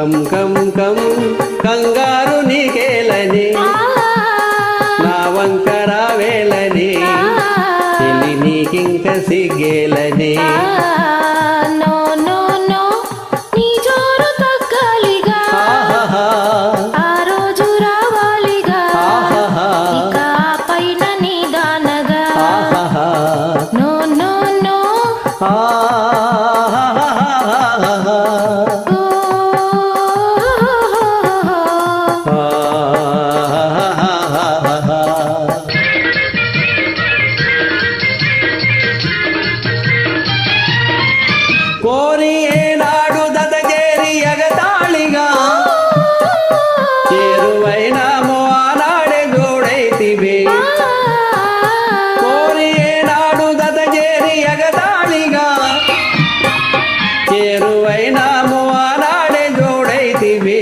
కం కం కం కంగారు నీకేలని. నా వంకర వేలని. చెలి నీకింక సిగ్గేలని. నో కోరి ఏనాడు దతచేరి ఎగతాళిగా. చేరువైనామో ఆనాడే జోడైతివే కోరి ఏనాడు దతచేరి ఎగతాళిగా. చేరువైనామో ఆనాడే జోడైతివే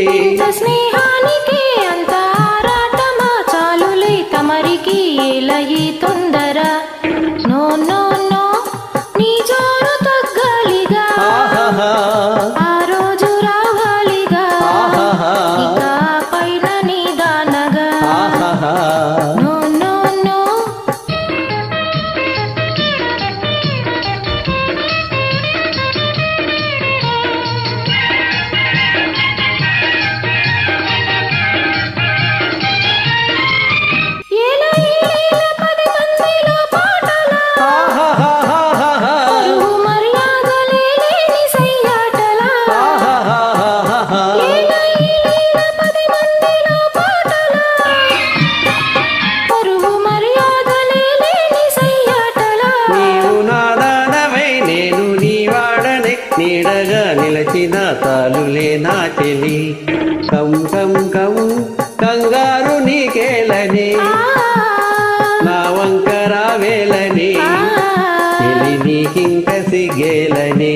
స్నేహానికి అంత ఆరాటమా? చాలులే తమరికి ఏలయి తొందర. నీడగా నిలచిన తాలులే నా చెలి కం కం కం కంగారు నీకేలని. నా వంకర వేలని నీకింక సిగేలని.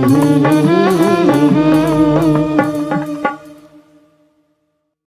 Mm-hmm.